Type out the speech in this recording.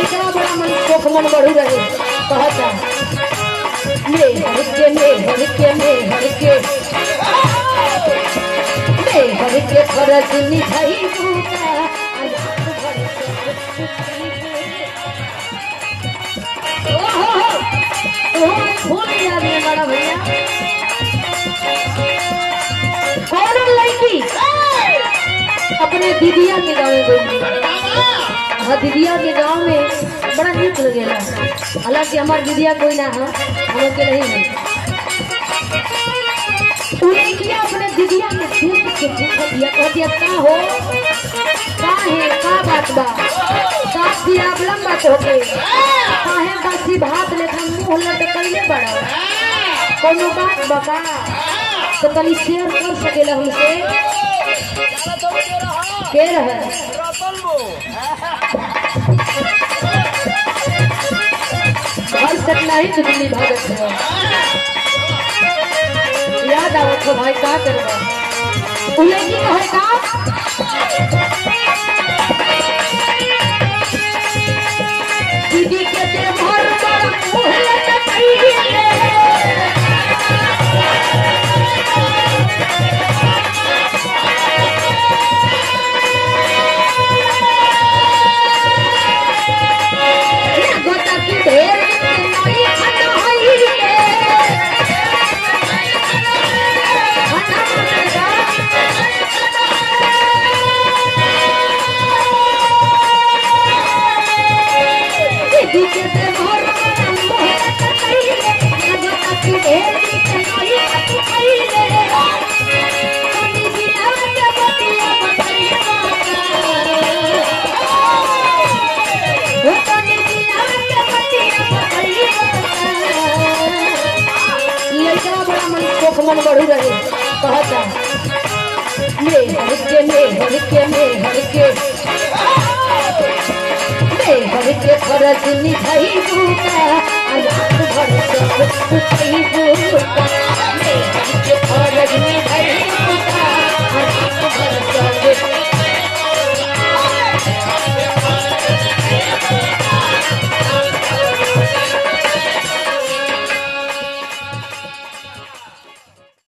लड़का बड़ा मन सुख मन बढ़ू रहे कहता मैं हर के मैं हर के मैं हर के मैं हर के फरज निभाई भैया लड़की अपने दीदिया के गाँव में गई दीदिया के गाँव में बड़ा नीक लगेला हालाँकि हमार दीदिया कोई ना है हम अकेले ही। हैं अपने दीदिया के देख के पूछत दिया कह दिया का हो? का है? का बात बा? साथ दिया लंबा होके काहे बासी भात लेखा मुँह लटकैले बड़ा। कोनो बात बका? तो कनी शेयर कर सकेला हमसे। के रहे? घर सपना ही भगत भागत है। याद आवत हो भाई का करवा। उन्हें की कहे का? मन बढ़ रहे कहता मे हर के मैं हर के मे हर के। मैं हर के फरज निभाई दूँगा